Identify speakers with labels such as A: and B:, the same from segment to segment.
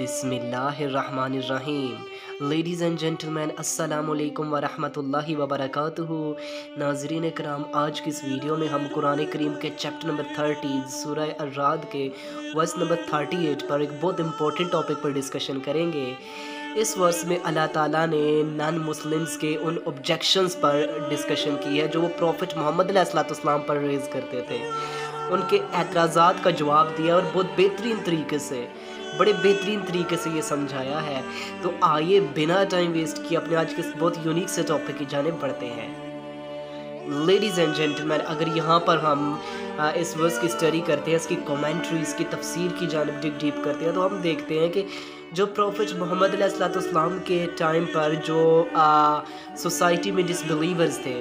A: बिस्मिल्लाहिर्रहमानिर्रहीम। Ladies and gentleman अस्सलाम वालेकुम वरहमतुल्लाहि वबरकातुहू। नाजरीन कराम आज की इस वीडियो में हम कुरान करीम के चैप्टर नंबर थर्टी, सूरह अर्राद के वर्स नंबर थर्टी एट पर एक बहुत इंपॉर्टेंट टॉपिक पर डिस्कशन करेंगे। इस वर्ष में अल्लाह ताला ने नॉन मुस्लिम्स के उन ऑब्जेक्शंस पर डिस्कशन की है जो वो प्रॉफिट मोहम्मद अलैहिस्सलाम पर रेज़ करते थे। उनके एतराज़ात का जवाब दिया और बहुत बेहतरीन तरीके से बड़े बेहतरीन तरीके से ये समझाया है। तो आइए, बिना टाइम वेस्ट किए अपने आज के बहुत यूनिक से टॉपिक की जाने, बढ़ते हैं। लेडीज़ एंड जेंटलमैन अगर यहाँ पर हम इस वर्स की स्टडी करते हैं, इसकी कमेंट्री इसकी तफसीर की जानब डिप डीप करते हैं तो हम देखते हैं कि जो प्रॉफिट मोहम्मद अलैहिस्सलाम के टाइम पर जो सोसाइटी में डिसबिलीवर्स थे,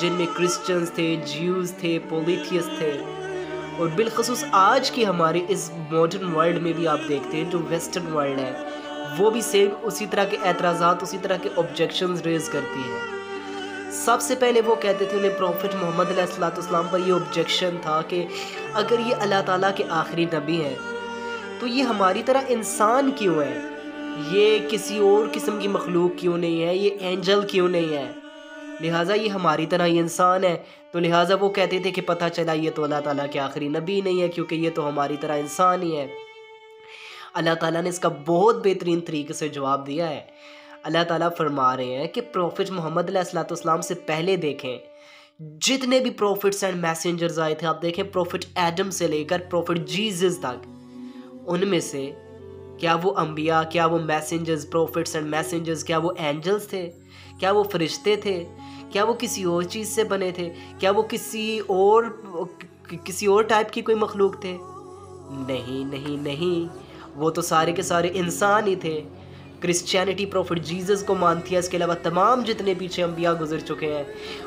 A: जिनमें क्रिश्चियंस थे ज्यूज़ थे पोलिथियस थे और बिलखसूस आज की हमारे इस मॉडर्न वर्ल्ड में भी आप देखते हैं, जो वेस्टर्न वर्ल्ड है, वो भी सेम उसी तरह के एतराज़ात, उसी तरह के ऑब्जेक्शन रेज करती है। सबसे पहले वो कहते थे उन्हें प्रॉफिट मोहम्मद सलाम पर ये ऑब्जेक्शन था कि अगर ये अल्लाह ताला के आखिरी नबी हैं तो ये हमारी तरह इंसान क्यों है? ये किसी और किस्म की मखलूक क्यों नहीं है? ये एंजल क्यों नहीं है? लिहाजा ये हमारी तरह ही इंसान है। तो लिहाजा वो कहते थे कि पता चला ये तो अल्लाह ताला के आखिरी नबी नहीं है, क्योंकि ये तो हमारी तरह इंसान ही है। अल्लाह ताला ने इसका बहुत बेहतरीन तरीके से जवाब दिया है। अल्लाह ताला फरमा रहे हैं कि प्रॉफिट मोहम्मद सलाम से पहले देखें, जितने भी प्रॉफिट्स एंड मैसेंजर्स आए थे, आप देखें प्रॉफिट एडम से लेकर प्रॉफिट जीसस तक, उनमें से क्या वो अम्बिया क्या वो मैसेंजर्स, प्रॉफिट्स एंड मैसेंजर्स, क्या वो एंजल्स थे? क्या वो फरिश्ते थे? क्या वो किसी और चीज़ से बने थे? क्या वो किसी और किसी और टाइप की कोई मखलूक थे? नहीं नहीं नहीं। वो तो सारे के सारे इंसान ही थे। क्रिश्चियनिटी प्रॉफिट जीसस को मानती है। इसके अलावा तमाम जितने पीछे अम्बिया गुजर चुके हैं।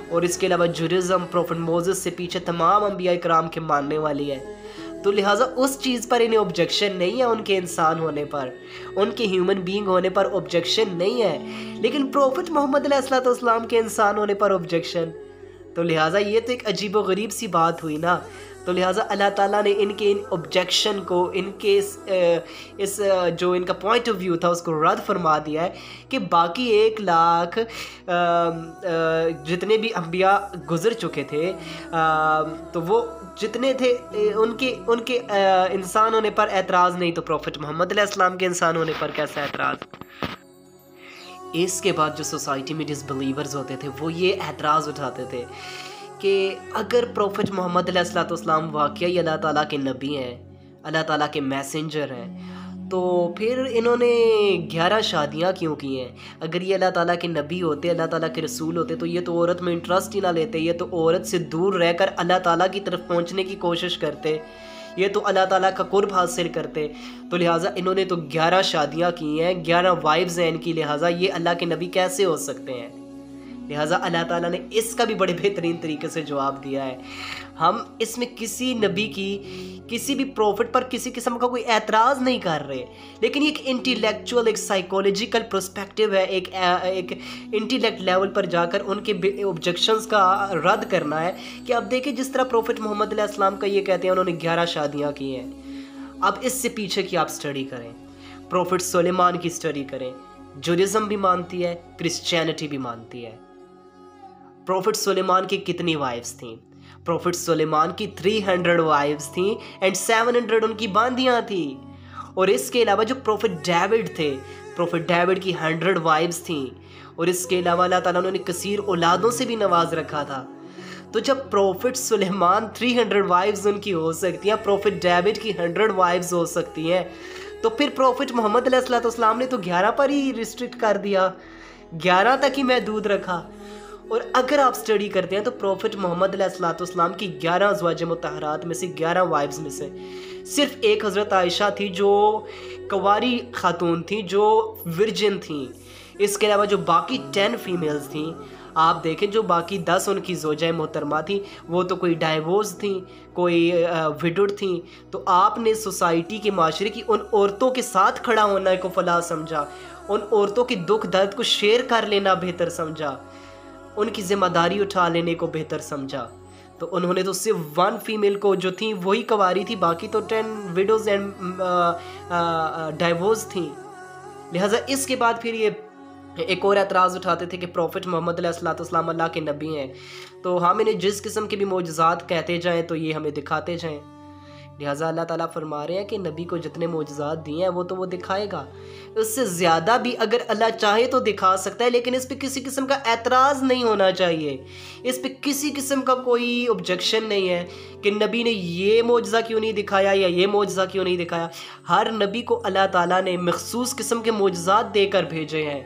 A: और इसके अलावा जुरिज़म प्रॉफिट मोजस से पीछे तमाम अम्बिया कराम के मानने वाली है। तो लिहाजा उस चीज़ पर इन्हें ऑब्जेक्शन नहीं है उनके इंसान होने पर। उनके ह्यूमन बीइंग होने पर ऑब्जेक्शन नहीं है। लेकिन प्रॉफिट मोहम्मद असलाम के इंसान होने पर ऑब्जेक्शन तो लिहाजा ये तो एक अजीब व गरीब सी बात हुई ना। तो लिहाजा अल्लाह ताला ने इनके इन ऑब्जेक्शन को इनके इस, इस जो इनका पॉइंट ऑफ़ व्यू था उसको रद्द फरमा दिया है कि बाकी एक लाख जितने भी अम्बिया गुज़र चुके थे तो वो जितने थे उनके उनके इंसान होने पर एतराज़ नहीं तो प्रॉफिट मोहम्मद के इंसान होने पर कैसा एतराज़ इसके बाद जो सोसाइटी में डिसबिलीवर्स होते थे वो ये एतराज़ उठाते थे कि अगर प्रोफेट मोहम्मद इस्लाम वाक़ अल्लाह ताला के नबी हैं, अल्लाह ताला के मैसेंजर हैं तो फिर इन्होंने ग्यारह शादियाँ क्यों की हैं? अगर ये अल्लाह ताला के नबी होते, अल्लाह ताला के रसूल होते तो ये तो औरत में इंटरेस्ट ही ना लेते, ये तो औरत से दूर रहकर अल्लाह ताला की तरफ़ पहुँचने की कोशिश करते, ये तो अल्लाह ताला का कुर्ब हासिल करते। तो लिहाजा इन्होंने तो ग्यारह शादियाँ की हैं, ग्यारह वाइफ्स हैं इनकी, लिहाजा ये अल्लाह के नबी कैसे हो सकते हैं? लिहाजा अल्लाह ताला ने इसका भी बड़े बेहतरीन तरीके से जवाब दिया है। हम इसमें किसी नबी की, किसी भी प्रॉफिट पर किसी किस्म का कोई एतराज़ नहीं कर रहे। लेकिन एक इंटेलेक्चुअल एक साइकोलॉजिकल परस्पेक्टिव है, एक एक इंटेलेक्ट लेवल पर जाकर उनके ऑब्जेक्शंस का रद्द करना है कि अब देखिए जिस तरह प्रॉफिट मोहम्मद इस्लाम का ये कहते हैं, उन्होंने ग्यारह शादियाँ की हैं। अब इससे पीछे की आप स्टडी करें। प्रॉफिट सलेमान की स्टडी करें। जुडिज़म भी मानती है क्रिश्चियनिटी भी मानती है। प्रॉफिट सुलेमान की कितनी वाइफ्स थी? प्रॉफिट सुलेमान की 300 वाइफ्स थी एंड 700 उनकी बांदियाँ थी। और इसके अलावा जो प्रॉफिट डेविड थे प्रॉफिट डेविड की 100 वाइफ्स थी। और इसके अलावा अल्लाह ताला उन्होंने कसीर औलादों से भी नवाज़ रखा था। तो जब प्रॉफिट सुलेमान 300 वाइफ्स उनकी हो सकती हैं प्रॉफिट डेविड की 100 वाइफ्स हो सकती हैं तो फिर प्रॉफिट मोहम्मद ने तो 11 पर ही रिस्ट्रिक्ट कर दिया। 11 तक ही महदूद रखा। और अगर आप स्टडी करते हैं तो प्रॉफिट मोहम्मद सलाम की ग्यारह अजवाज मतहरात में से ग्यारह वाइब्स में से सिर्फ़ एक हज़रत आयशा थी जो कवारी खातून थी, जो वर्जिन थी। इसके अलावा जो बाकी टेन फीमेल्स थी, आप देखें जो बाकी दस उनकी जोजा मोहतरमा थी, वो तो कोई डाइवोर्स थी, कोई विडुड थी। तो आपने सोसाइटी के माशरे की उन औरतों के साथ खड़ा होना को फलाह समझा, उन औरतों के दुख दर्द को शेयर कर लेना बेहतर समझा। उनकी ज़िम्मेदारी उठा लेने को बेहतर समझा। तो उन्होंने तो सिर्फ़ वन फीमेल को जो थी, वही कवारी थी, बाकी तो टेन विडोज एंड डाइवोर्स थी। लिहाजा इसके बाद फिर ये एक और एतराज़ उठाते थे कि प्रॉफिट मोहम्मद अल्लाह के नबी हैं। तो हम इन्हें जिस किस्म के भी मोजात कहते जाएँ तो ये हमें दिखाते जाएँ। लिहाजा अल्लाह ताला फरमा रहे हैं कि नबी को जितने मोजात दिए हैं, वो तो वो दिखाएगा। उससे ज़्यादा भी अगर अल्लाह चाहे तो दिखा सकता है, लेकिन इस पर किसी किस्म का एतराज़ नहीं होना चाहिए। इस पर किसी किस्म का कोई ऑब्जेक्शन नहीं है कि नबी ने ये मुआजा क्यों नहीं दिखाया या ये मुआजा क्यों नहीं दिखाया। हर नबी को अल्लाह ताला ने मखसूस किस्म के मुआजात देकर भेजे हैं।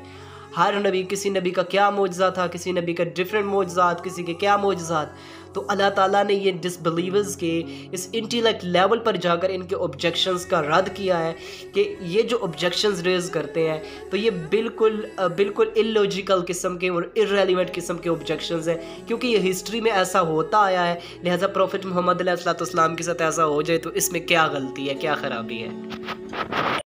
A: हर नबी, किसी नबी का क्या मुआजा था, किसी नबी का डिफरेंट मुआजात किसी के क्या मुआजात तो अल्लाह ताला ने ये डिसबिलीवर्स के इस इंटेलेक्ट लेवल पर जाकर इनके ऑब्जेक्शंस का रद्द किया है कि ये जो ऑब्जेक्शंस रेज करते हैं तो ये बिल्कुल बिल्कुल इलॉजिकल किस्म के और इरेलीवेंट किस्म के ऑब्जेक्शंस हैं, क्योंकि ये हिस्ट्री में ऐसा होता आया है। लिहाजा प्रॉफिट मोहम्मद के साथ ऐसा हो जाए तो इसमें क्या गलती है, क्या ख़राबी है?